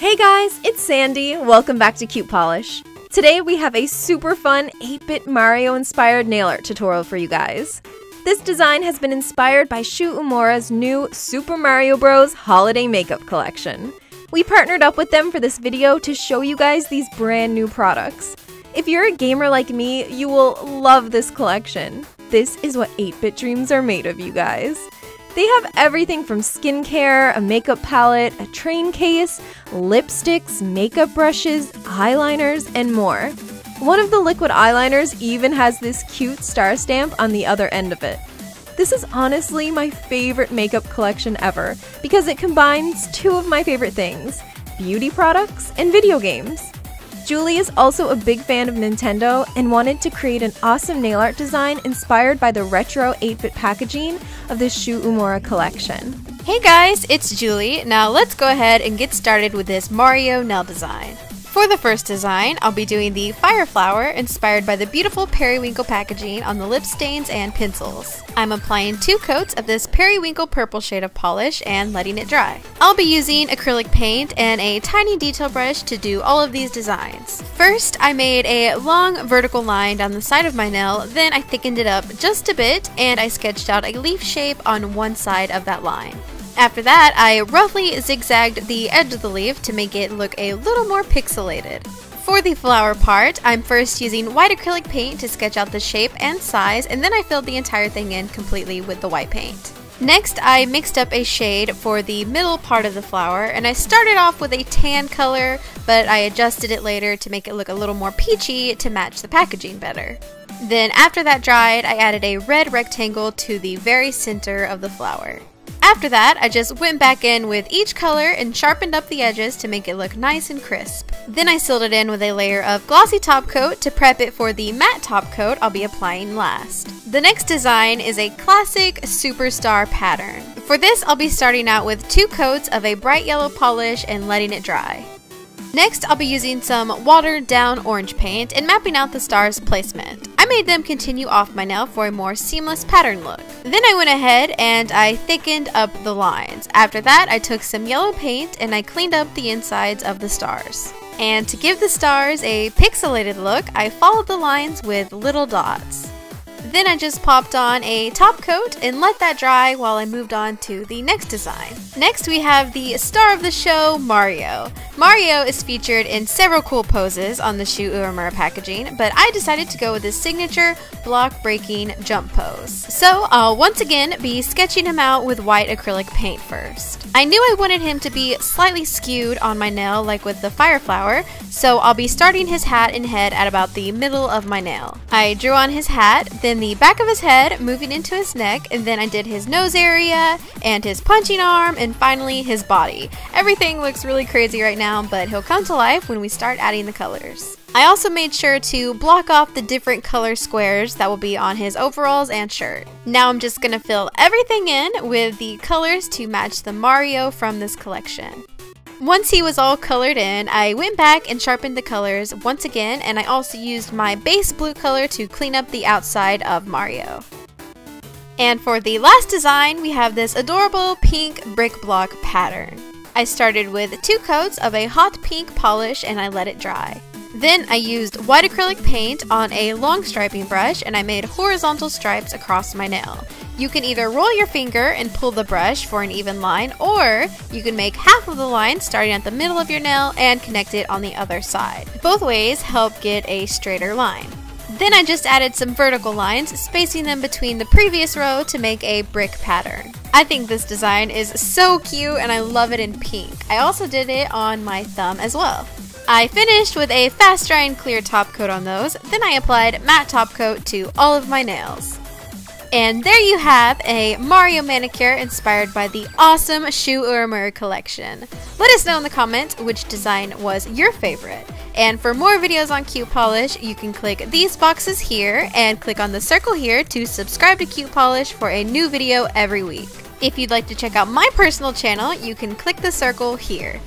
Hey guys, it's Sandi. Welcome back to Cute Polish. Today we have a super fun 8-bit Mario inspired nail art tutorial for you guys. This design has been inspired by Shu Uemura's new Super Mario Bros. Holiday Makeup Collection. We partnered up with them for this video to show you guys these brand new products. If you're a gamer like me, you will love this collection. This is what 8-bit dreams are made of, you guys. They have everything from skincare, a makeup palette, a train case, lipsticks, makeup brushes, eyeliners, and more. One of the liquid eyeliners even has this cute star stamp on the other end of it. This is honestly my favorite makeup collection ever because it combines two of my favorite things beauty products and video games. Juli is also a big fan of Nintendo and wanted to create an awesome nail art design inspired by the retro 8 bit packaging of the Shu Uemura collection. Hey guys, it's Juli. Now let's go ahead and get started with this Mario nail design. For the first design, I'll be doing the Fire Flower inspired by the beautiful periwinkle packaging on the lip stains and pencils. I'm applying two coats of this periwinkle purple shade of polish and letting it dry. I'll be using acrylic paint and a tiny detail brush to do all of these designs. First, I made a long vertical line down the side of my nail, then I thickened it up just a bit and I sketched out a leaf shape on one side of that line. After that, I roughly zigzagged the edge of the leaf to make it look a little more pixelated. For the flower part, I'm first using white acrylic paint to sketch out the shape and size, and then I filled the entire thing in completely with the white paint. Next, I mixed up a shade for the middle part of the flower, and I started off with a tan color, but I adjusted it later to make it look a little more peachy to match the packaging better. Then after that dried, I added a red rectangle to the very center of the flower. After that, I just went back in with each color and sharpened up the edges to make it look nice and crisp. Then I sealed it in with a layer of glossy top coat to prep it for the matte top coat I'll be applying last. The next design is a classic superstar pattern. For this, I'll be starting out with two coats of a bright yellow polish and letting it dry. Next, I'll be using some watered down orange paint and mapping out the star's placement. Made them continue off my nail for a more seamless pattern look. Then I went ahead and I thickened up the lines. After that, I took some yellow paint and I cleaned up the insides of the stars. And to give the stars a pixelated look, I followed the lines with little dots. Then I just popped on a top coat and let that dry while I moved on to the next design. Next we have the star of the show, Mario. Mario is featured in several cool poses on the Shu Uemura packaging, but I decided to go with his signature block breaking jump pose. So I'll once again be sketching him out with white acrylic paint first. I knew I wanted him to be slightly skewed on my nail like with the fire flower, so I'll be starting his hat and head at about the middle of my nail. I drew on his hat, then the back of his head, moving into his neck, and then I did his nose area, and his punching arm, and finally his body. Everything looks really crazy right now, but he'll come to life when we start adding the colors. I also made sure to block off the different color squares that will be on his overalls and shirt. Now I'm just going to fill everything in with the colors to match the Mario from this collection. Once he was all colored in, I went back and sharpened the colors once again and I also used my base blue color to clean up the outside of Mario. And for the last design, we have this adorable pink brick block pattern. I started with two coats of a hot pink polish and I let it dry. Then I used white acrylic paint on a long striping brush and I made horizontal stripes across my nail. You can either roll your finger and pull the brush for an even line, or you can make half of the line starting at the middle of your nail and connect it on the other side. Both ways help get a straighter line. Then I just added some vertical lines, spacing them between the previous row to make a brick pattern. I think this design is so cute and I love it in pink. I also did it on my thumb as well. I finished with a fast dry and clear top coat on those, then I applied matte top coat to all of my nails. And there you have a Mario manicure inspired by the awesome Shu Uemura collection. Let us know in the comments which design was your favorite. And for more videos on Cute Polish, you can click these boxes here and click on the circle here to subscribe to Cute Polish for a new video every week. If you'd like to check out my personal channel, you can click the circle here.